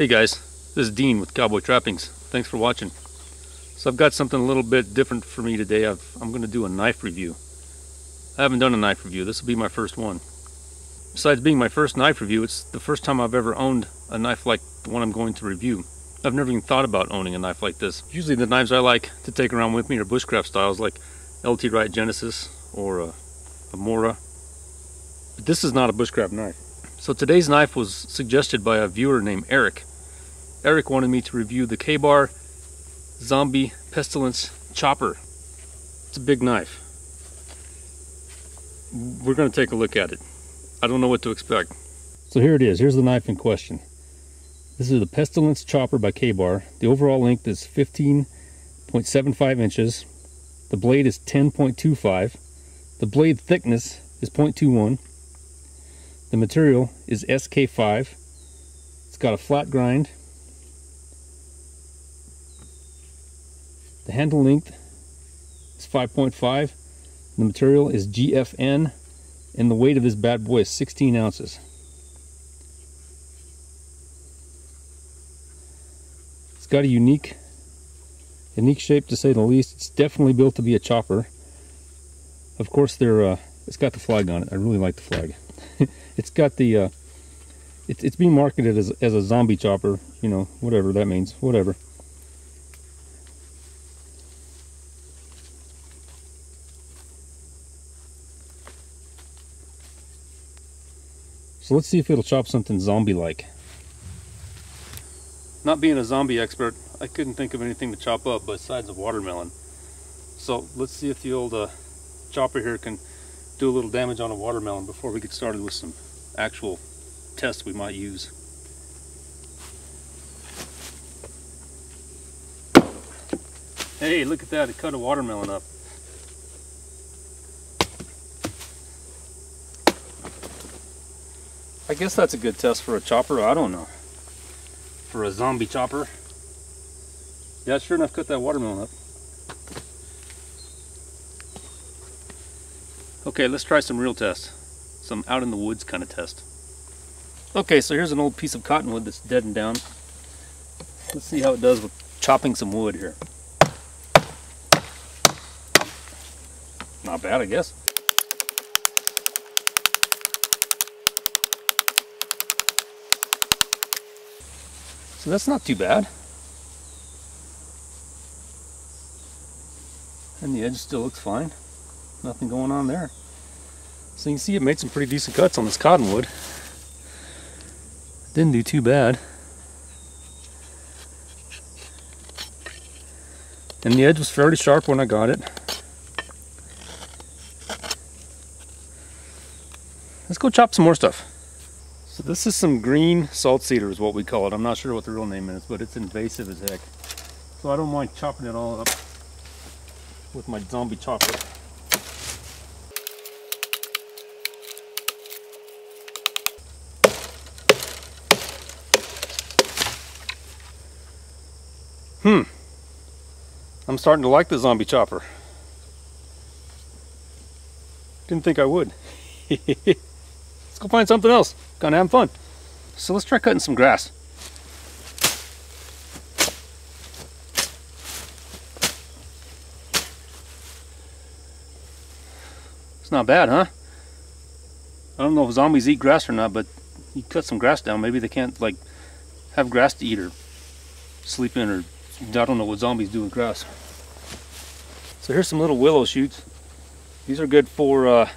Hey guys, this is Dean with Cowboy Trappings. Thanks for watching. So I've got something a little bit different for me today. i am going to do a knife review. I haven't done a knife review. This will be my first one. Besides being my first knife review, it's the first time I've ever owned a knife like the one I'm going to review. I've never even thought about owning a knife like this. Usually the knives I like to take around with me are bushcraft styles like LT Wright Genesis or uh, a, a Mora. But this is not a bushcraft knife. So today's knife was suggested by a viewer named Eric. Eric wanted me to review the KA-BAR Zombie Pestilence Chopper. It's a big knife. We're going to take a look at it. I don't know what to expect. So here it is. Here's the knife in question. This is the Pestilence Chopper by KA-BAR. The overall length is 15.75 inches. The blade is 10.25. The blade thickness is 0.21. The material is SK5. It's got a flat grind. The handle length is 5.5. The material is GFN. And the weight of this bad boy is 16 ounces. It's got a unique, unique shape to say the least. It's definitely built to be a chopper. Of course, they're, uh, it's got the flag on it. I really like the flag. it's got the uh, it's it's being marketed as as a zombie chopper, you know, whatever that means, whatever. So let's see if it'll chop something zombie-like. Not being a zombie expert, I couldn't think of anything to chop up besides a watermelon. So let's see if the old uh, chopper here can do a little damage on a watermelon before we get started with some actual tests we might use. Hey, look at that, it cut a watermelon up. I guess that's a good test for a chopper, I don't know. For a zombie chopper. Yeah, sure enough cut that watermelon up. Okay, let's try some real tests. Some out in the woods kind of test. Okay, so here's an old piece of cottonwood that's dead and down. Let's see how it does with chopping some wood here. Not bad, I guess. So that's not too bad. And the edge still looks fine nothing going on there. So you can see it made some pretty decent cuts on this cottonwood. Didn't do too bad. And the edge was fairly sharp when I got it. Let's go chop some more stuff. So this is some green salt cedar is what we call it. I'm not sure what the real name is, but it's invasive as heck. So I don't mind chopping it all up with my zombie chopper. Hmm. I'm starting to like the zombie chopper. Didn't think I would. go find something else. Gonna have fun. So let's try cutting some grass. It's not bad, huh? I don't know if zombies eat grass or not, but you cut some grass down, maybe they can't like have grass to eat or sleep in or I don't know what zombies do with grass. So here's some little willow shoots. These are good for uh,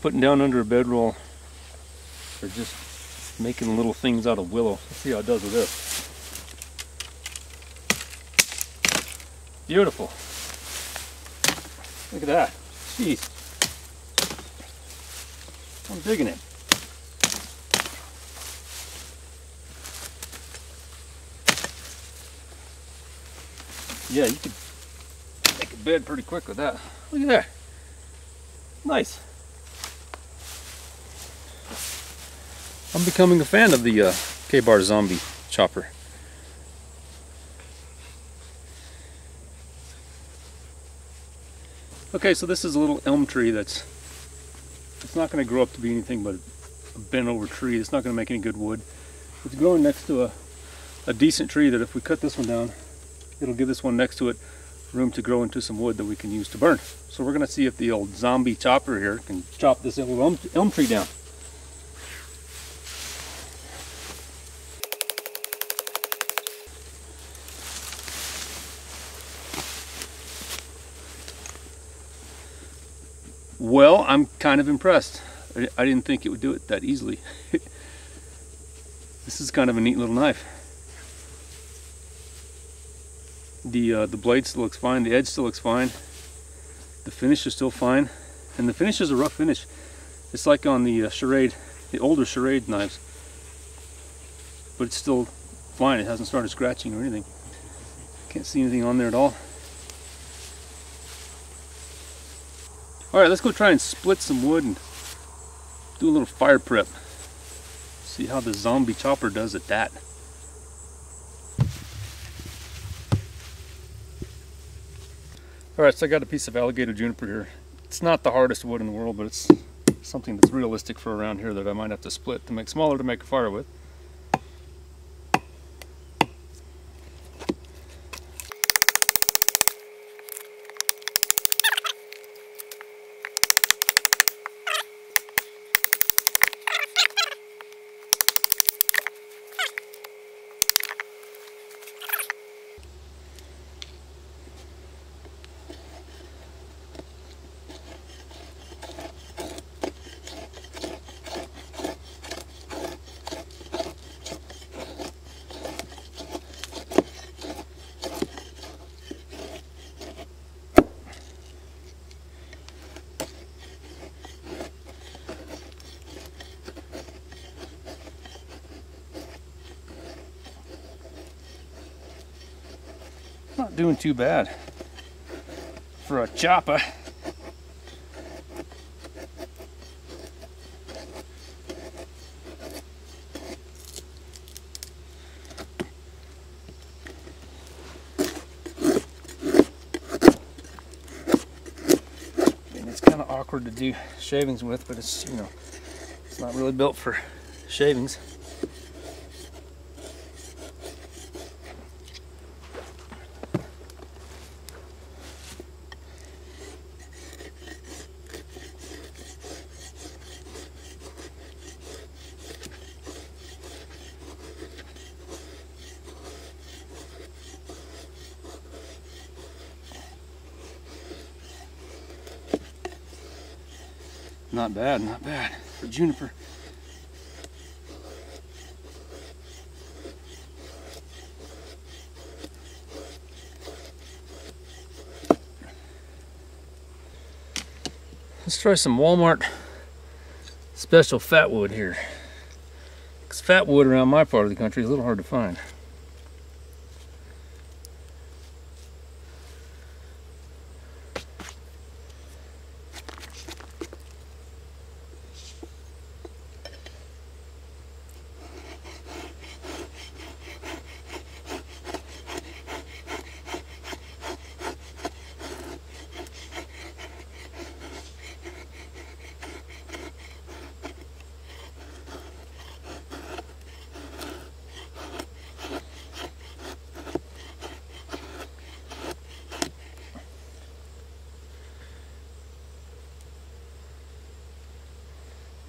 putting down under a bedroll or just making little things out of willow. Let's see how it does with this. Beautiful. Look at that. Jeez. I'm digging it. yeah, you could make a bed pretty quick with that. Look at that. Nice. I'm becoming a fan of the uh, Ka-Bar Zombie chopper. Okay, so this is a little elm tree that's it's not going to grow up to be anything but a bent over tree. It's not going to make any good wood. It's growing next to a a decent tree that if we cut this one down, it'll give this one next to it room to grow into some wood that we can use to burn. So we're gonna see if the old zombie chopper here can chop this elm, elm tree down. Well, I'm kind of impressed. I, didn't think it would do it that easily. this is kind of a neat little knife. The uh, the blade still looks fine, the edge still looks fine, the finish is still fine, and the finish is a rough finish. It's like on the uh, Schrade, the older Schrade knives, but it's still fine. It hasn't started scratching or anything. Can't see anything on there at all. All right, let's go try and split some wood and do a little fire prep. See how the zombie chopper does at that. All right, so I got a piece of alligator juniper here. It's not the hardest wood in the world, but it's something that's realistic for around here that I might have to split to make smaller to make a fire with. Doing too bad for a chopper. It's kind of awkward to do shavings with, but it's, you know, it's not really built for shavings. Not bad, not bad for juniper. Let's try some Walmart special fat wood here. Because fat wood around my part of the country is a little hard to find.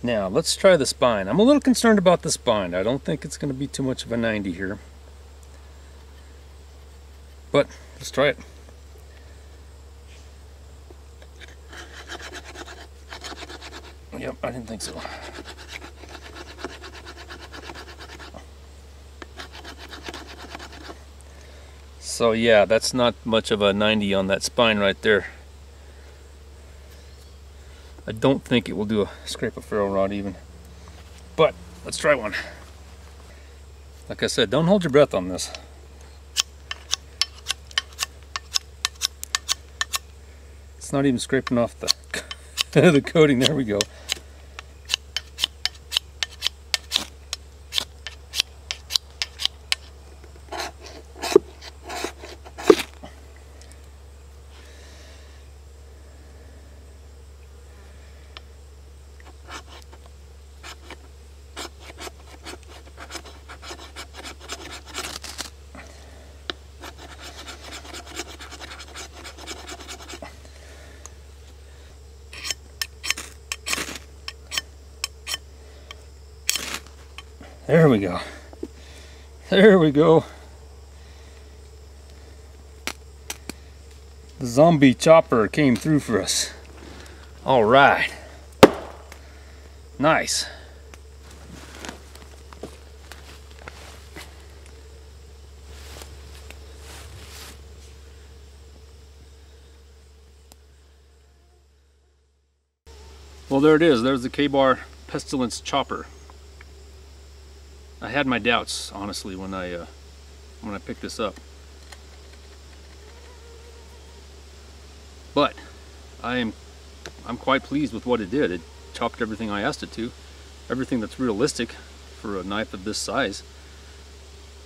Now, let's try the spine. I'm a little concerned about the spine. I don't think it's going to be too much of a 90 here. But, let's try it. Yep, I didn't think so. So yeah, that's not much of a 90 on that spine right there. I don't think it will do a scrape a ferro rod even. But let's try one. Like I said, don't hold your breath on this. It's not even scraping off the, the coating. There we go. There we go. There we go. The zombie chopper came through for us. All right. Nice. Well, there it is. There's the KA-BAR Pestilence Chopper. I had my doubts, honestly, when I uh, when I picked this up. But I am I'm quite pleased with what it did. It chopped everything I asked it to, everything that's realistic for a knife of this size.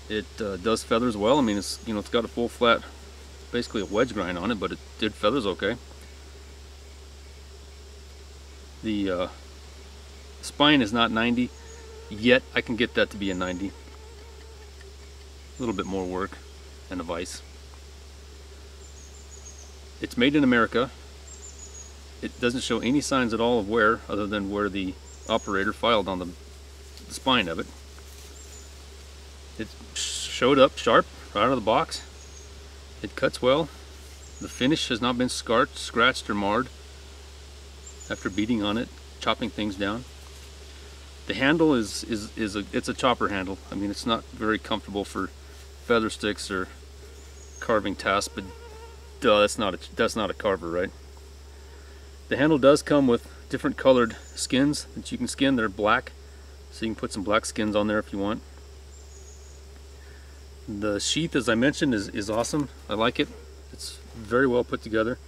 It uh, does feathers well. I mean, it's you know it's got a full flat, basically a wedge grind on it, but it did feathers okay. The uh, spine is not 90 yet. I can get that to be a 90. A little bit more work and a vise. It's made in America. It doesn't show any signs at all of wear other than where the operator filed on the, the spine of it. It showed up sharp right out of the box. It cuts well. The finish has not been scarred, scratched, or marred after beating on it, chopping things down. The handle is, is, is a, it's a chopper handle. I mean, it's not very comfortable for feather sticks or carving tasks, but duh, that's not a, that's not a carver, right? The handle does come with different colored skins that you can skin. They're black, so you can put some black skins on there if you want. The sheath, as I mentioned, is, is awesome. I like it. It's very well put together.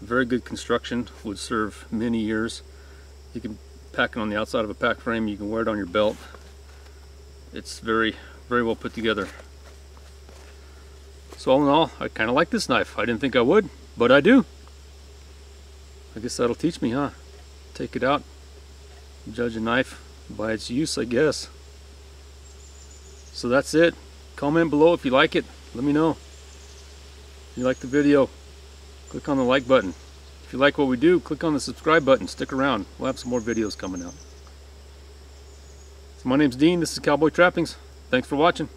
Very good construction, would serve many years. You can pack it on the outside of a pack frame, you can wear it on your belt. It's very, very well put together. So all in all, I kind of like this knife. I didn't think I would, but I do. I guess that'll teach me, huh? Take it out, judge a knife by its use, I guess. So that's it. Comment below if you like it. Let me know. If you like the video, click on the like button. If you like what we do, click on the subscribe button. Stick around. We'll have some more videos coming out. So my name's Dean. This is Cowboy Trappings. Thanks for watching.